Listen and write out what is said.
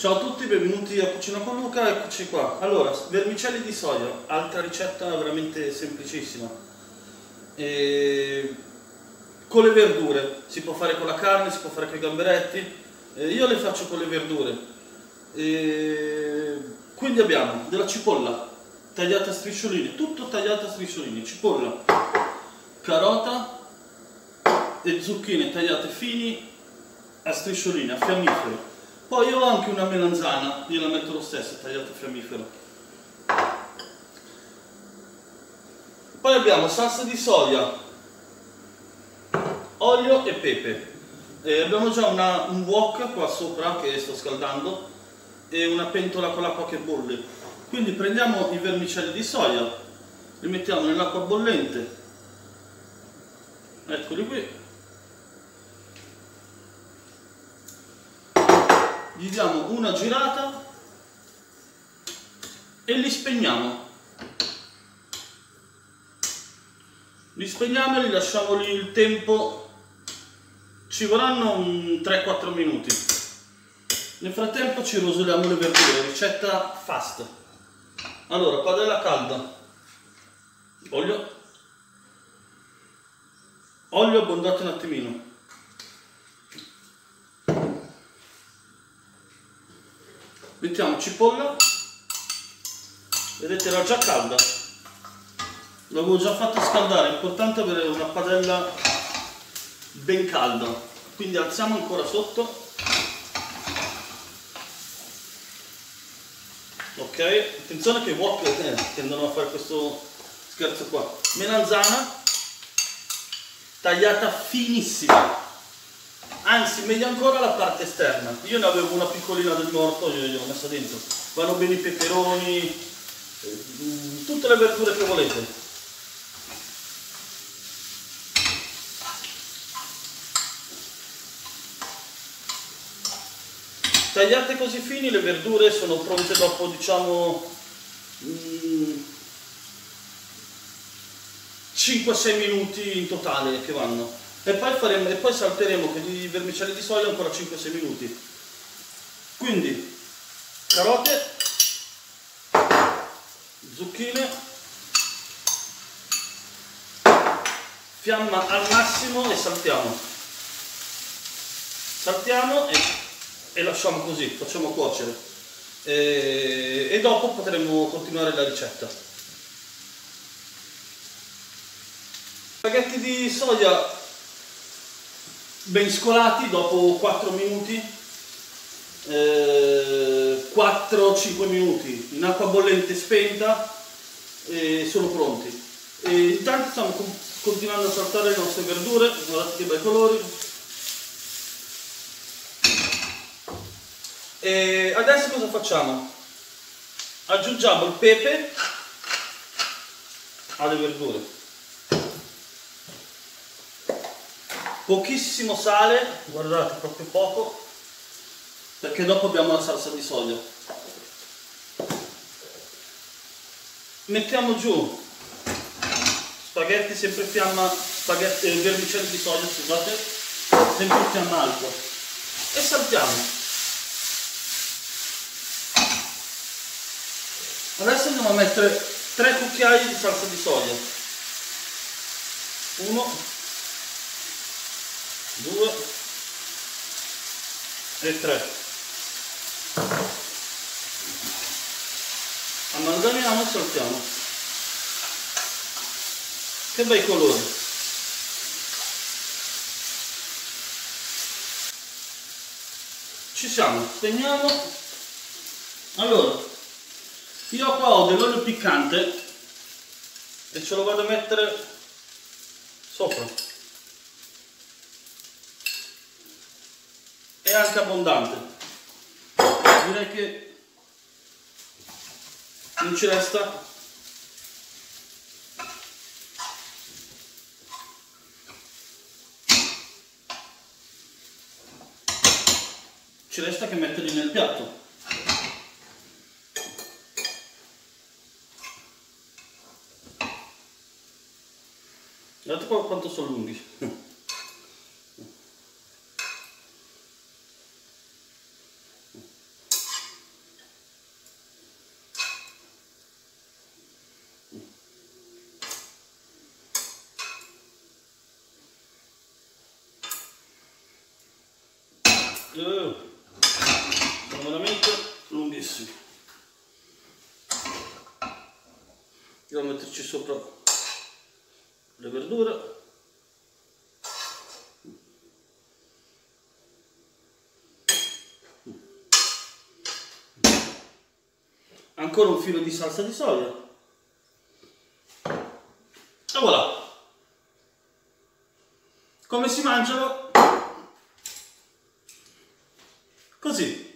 Ciao a tutti, benvenuti a Cucina con Luca, eccoci qua. Allora, vermicelli di soia, altra ricetta veramente semplicissima. E... Con le verdure, si può fare con la carne, si può fare con i gamberetti. E io le faccio con le verdure. E... Quindi abbiamo della cipolla tagliata a striscioline, tutto tagliato a striscioline, cipolla, carota e zucchine tagliate fini a striscioline, a fiammifero poi ho anche una melanzana, io la metto lo stesso, tagliata a fiammifero. Poi abbiamo salsa di soia, olio e pepe. E abbiamo già una, un wok qua sopra che sto scaldando e una pentola con l'acqua che bolle. Quindi prendiamo i vermicelli di soia, li mettiamo nell'acqua bollente, eccoli qui, gli diamo una girata e li spegniamo. Li spegniamo e li lasciamo lì il tempo, ci vorranno 3-4 minuti. Nel frattempo ci rosoliamo le verdure, ricetta fast. Allora, padella calda, olio, olio abbondato un attimino, mettiamo cipolla. Vedete era già calda. L'avevo già fatta scaldare è importante avere una padella ben calda. Quindi alziamo ancora sotto. Ok attenzione che i wok eh, tendono a fare questo scherzo qua. Melanzana tagliata finissima anzi meglio ancora la parte esterna. Io ne avevo una piccolina del morto io l'ho messa dentro. Vanno bene i peperoni eh, tutte le verdure che volete. Tagliate così fini le verdure sono pronte dopo diciamo 5-6 mm, minuti in totale che vanno e poi, faremo, e poi salteremo con i vermicelli di soia ancora 5-6 minuti. Quindi carote, zucchine, fiamma al massimo e saltiamo. Saltiamo e, e lasciamo così, facciamo cuocere. E, e dopo potremo continuare la ricetta. Spaghetti di soia ben scolati dopo 4 minuti, eh, 4-5 minuti in acqua bollente spenta e sono pronti. E intanto stiamo continuando a saltare le nostre verdure, guardate che bei colori. E adesso cosa facciamo? Aggiungiamo il pepe alle verdure. Pochissimo sale, guardate proprio poco, perché dopo abbiamo la salsa di soia. Mettiamo giù spaghetti sempre fiamma, spaghetti, eh, vermicelli di soia, scusate, sempre fiamma alta e saltiamo. Adesso andiamo a mettere 3 cucchiai di salsa di soia. Uno, 2 e 3 amalgamiamo e saltiamo. Che bei colori. Ci siamo spegniamo allora io qua ho dell'olio piccante e ce lo vado a mettere sopra è anche abbondante. Direi che non ci resta ci resta che metterli nel piatto. Guardate qua quanto sono lunghi Uh, sono veramente lunghissimi. Andiamo metterci sopra le verdure. Ancora un filo di salsa di soia. E voilà. Come si mangiano? Così.